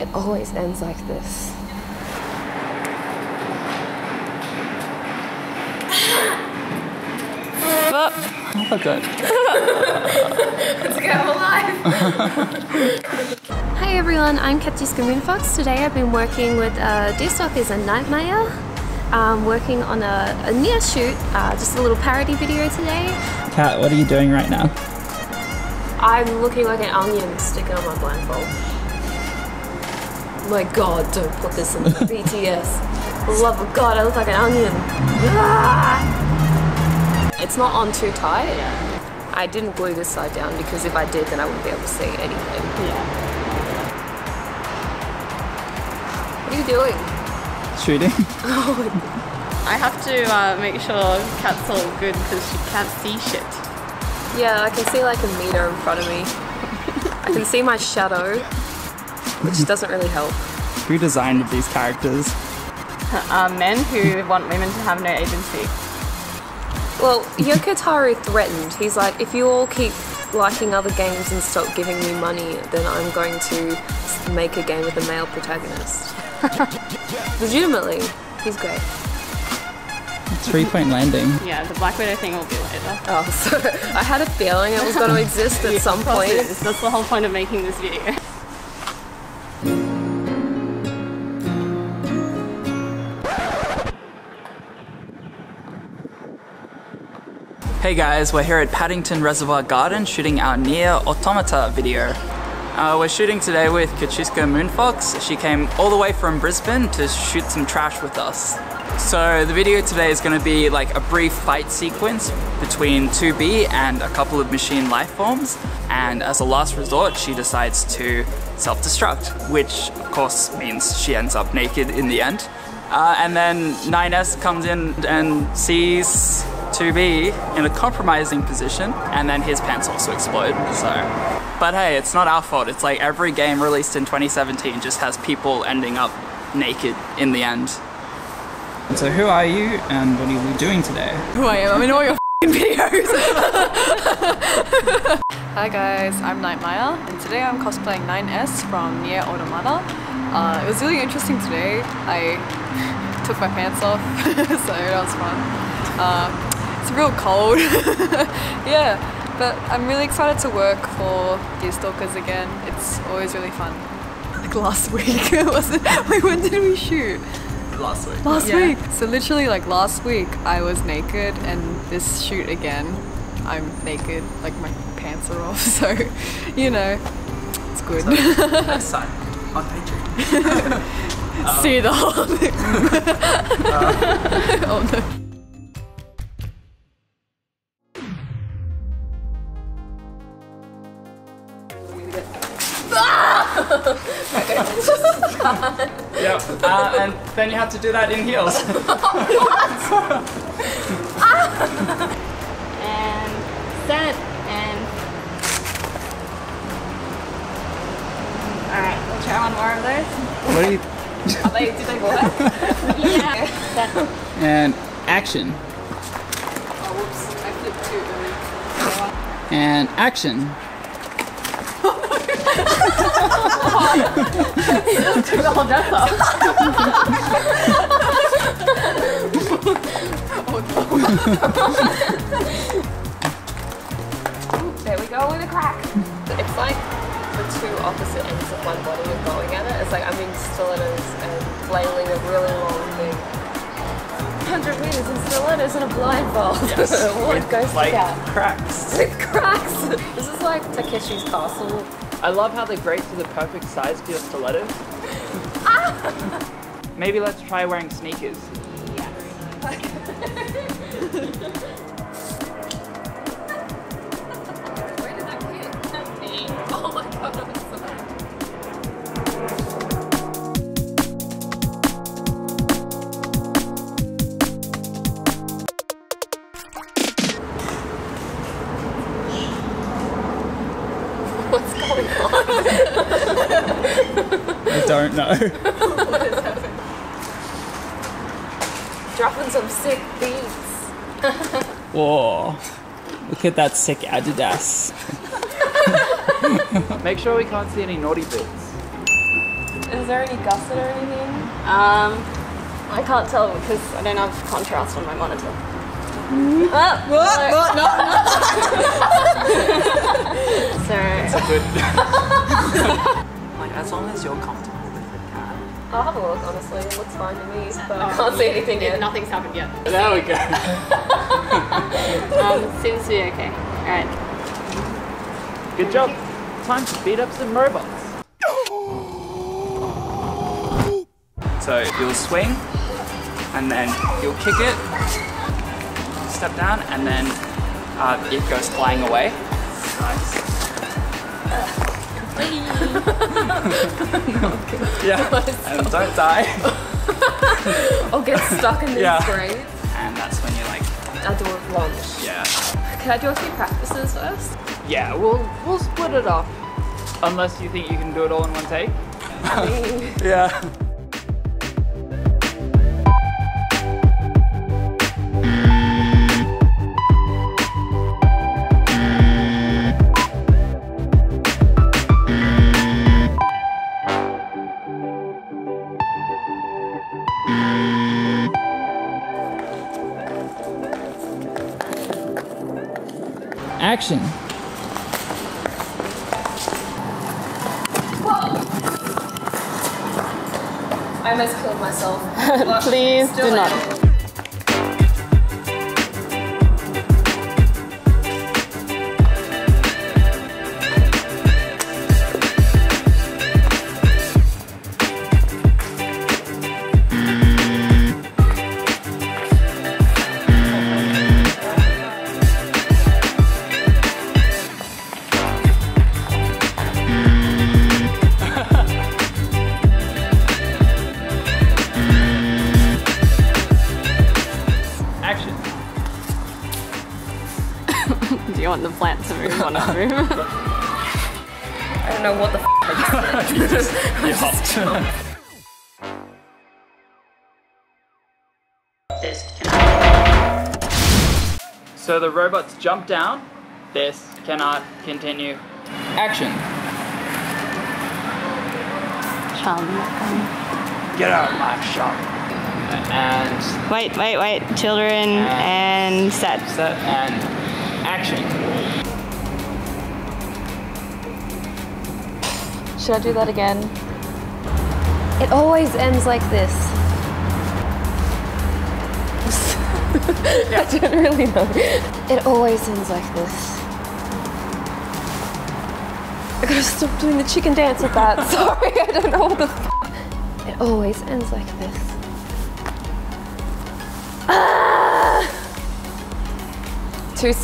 It always ends like this. Oh, good. Let's go alive! Hi everyone, I'm Katyuska Moonfox. Today I've been working with uh, Deerstalkers and Knitemaya. Um, working on a, a NieR shoot, uh, just a little parody video today. Kat, what are you doing right now? I'm looking like an onion sticking on my blindfold. My god, don't put this in BTS. For the love of god, I look like an onion. Ah! It's not on too tight. I didn't glue this side down because if I did, then I wouldn't be able to see anything. Yeah. What are you doing? Shooting? I have to uh, make sure Kat's all good because she can't see shit. Yeah, I can see like a meter in front of me. I can see my shadow, which doesn't really help. Who designed these characters? Uh, men who want women to have no agency. Well, Yoko Taro threatened. He's like, if you all keep liking other games and stop giving me money, then I'm going to make a game with a male protagonist. Legitimately, he's great. Three point landing. Yeah, the Black Widow thing will be later. Oh, so I had a feeling it was going to exist at some point. it is. That's the whole point of making this video. Hey guys, we're here at Paddington Reservoir Garden shooting our NieR Automata video. Uh, we're shooting today with Katyuska Moonfox. She came all the way from Brisbane to shoot some trash with us. So the video today is going to be like a brief fight sequence between 2B and a couple of machine life forms. And as a last resort, she decides to self-destruct, which of course means she ends up naked in the end. Uh, and then 9S comes in and sees 2B in a compromising position, and then his pants also explode. So, but hey, it's not our fault. It's like every game released in 2017 just has people ending up naked in the end. So, who are you, and what are you doing today? who I am. I'm in all your videos. Hi guys, I'm Knitemaya, and today I'm cosplaying 9S from Nier Automata. Uh, it was really interesting today. I took my pants off, so that was fun. Uh, it's real cold. yeah, but I'm really excited to work for Deerstalkers again. It's always really fun. Like last week, was it? Wait, when did we shoot? Last week. Last Yeah. week. So literally like last week I was naked and this shoot again I'm naked, like my pants are off, so you know, it's good. Next time on Patreon. See the whole thing. oh no. Yep. Uh, and then you have to do that in heels. what? And set and. Alright, we'll try one more of those. what are you? Are they, did they work? Yeah. Set. And action. Oh whoops, I flipped too early. And action. Took the whole dress off. There we go with a crack. It's like the two opposite ends of one body are going at it. It's like I'm in stilettos and flailing a really long thing. 100 meters in stilettos and a blindfold. what goes like out? cracks. With cracks. This is like Takeshi's castle. I love how the grates are the perfect size for your stilettos. Maybe let's try wearing sneakers. I don't. Dropping some sick beats. Whoa. Look at that sick Adidas. Make sure we can't see any naughty bits. Is there any gusset or anything? Um, I can't tell because I don't have contrast on my monitor. No, Ah, so Good. like as long as you're comfortable with it, Kat. I'll have a look, honestly. It looks fine to me, but I can't see anything yet. nothing's happened yet. There we go. Um, seems to be okay. All right. Good job. Time to beat up some robots. So you'll swing, and then you'll kick it, step down, and then uh, it goes flying away. Nice. yeah, and don't die. I'll get stuck in this Yeah. grade. And that's when you like, I'll do a launch. yeah. Can I do a few practices first? Yeah, we'll we'll split it up. Unless you think you can do it all in one take. I mean, Yeah. Action. I must kill myself. Please do not. Plant to move on a move? I don't know what the f I just said. You hopped. So the robots jump down. This cannot continue. Action. Chum. Get out of my shop. And Wait, wait, wait. Children and set. set and action. Should I do that again? It always ends like this. I don't really know. It always ends like this. I gotta stop doing the chicken dance with that. Sorry, I don't know what the f- It always ends like this. Ah! Too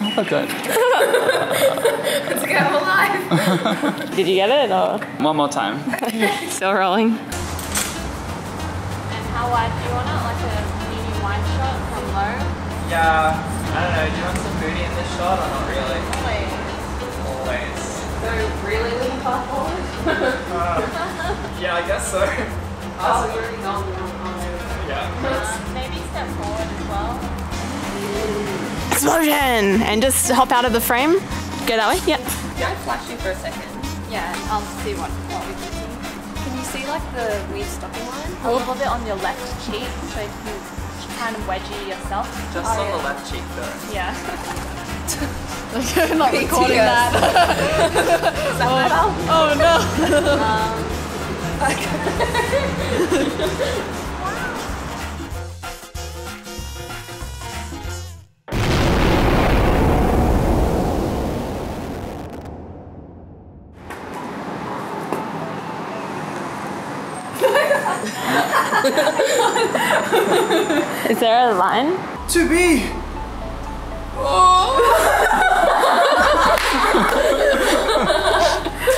s- fast. Okay. Let's go alive. Did you get it or One more time. still rolling? And how wide do you want it? Like a medium wide shot from low? Yeah. I don't know. Do you want some booty in this shot or not really? Wait. Always. So really lean far forward? Uh, yeah, I guess so. Oh, Explosion! And just hop out of the frame. Go that way. Yep. Can I flash you for a second? Yeah, I'll see what, what we can see. Can you see like the weird stopping line? A little bit on your left cheek, so if you kind of wedgie yourself. Just Oh, on yeah. the uh, left cheek though. Yeah. Not recording that. Is that better? Oh, oh no. Um, Is there a line? To be.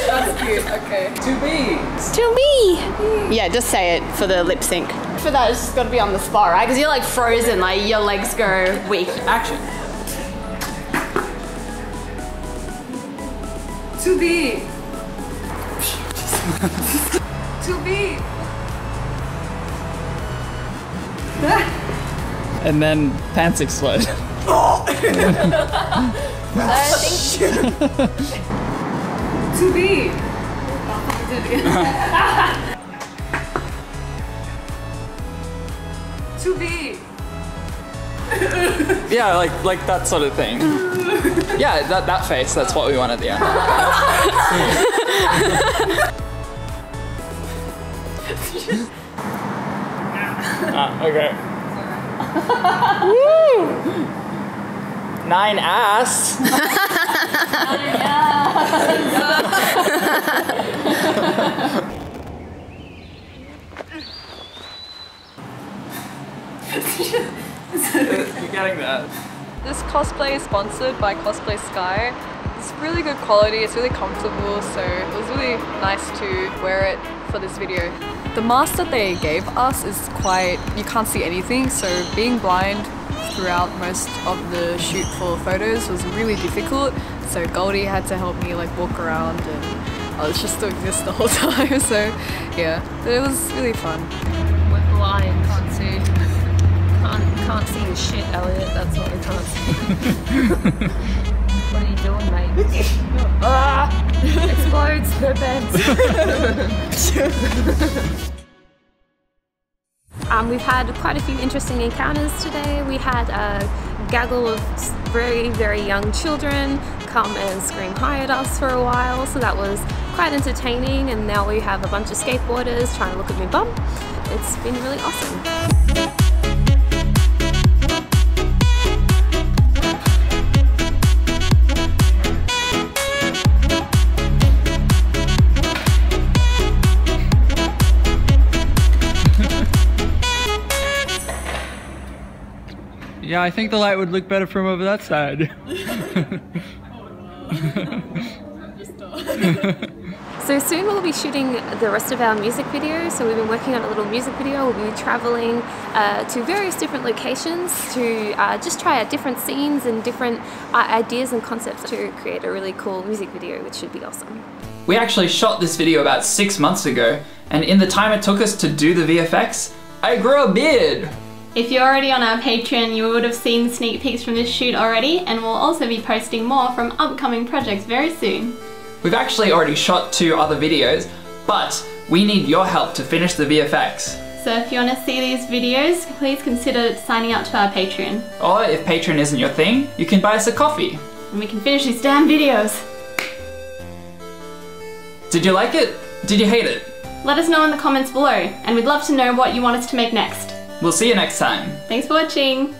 That's cute. Okay. To be. To be. Yeah, just say it for the lip sync. For that, it's just got to be on the spot, right? Because you're like frozen, like your legs go weak. Action. To be. to be. And then pants explode. Uh, I think To be. to be. Yeah, like like that sort of thing. Yeah, that that face. That's what we want at the end. Ah, okay. Woo! Nine ass. You're getting that. This cosplay is sponsored by Cosplay Sky. It's really good quality, it's really comfortable, so it was really nice to wear it for this video. The mask that they gave us is quite, you can't see anything, so being blind throughout most of the shoot for photos was really difficult. So Goldie had to help me like walk around and I was just doing this the whole time, so yeah, but it was really fun. we're blind. Can't see. Can't, can't see your shit, Elliot. That's what we can't see. what are you doing, mate? ah! Explodes. Beds. Um, we've had quite a few interesting encounters today. We had a gaggle of very, very young children come and scream hi at us for a while, so that was quite entertaining. And now we have a bunch of skateboarders trying to look at me bum. It's been really awesome. Yeah, I think the light would look better from over that side. So soon we'll be shooting the rest of our music video. So we've been working on a little music video. We'll be traveling uh, to various different locations to uh, just try out different scenes and different uh, ideas and concepts to create a really cool music video, which should be awesome. We actually shot this video about six months ago, and in the time it took us to do the VFX, I grew a beard. If you're already on our Patreon, you would have seen sneak peeks from this shoot already, and we'll also be posting more from upcoming projects very soon. We've actually already shot two other videos, but we need your help to finish the VFX. So if you want to see these videos, please consider signing up to our Patreon, Or if Patreon isn't your thing, you can buy us a coffee. and we can finish these damn videos. Did you like it? Did you hate it? Let us know in the comments below, and we'd love to know what you want us to make next. We'll see you next time. Thanks for watching!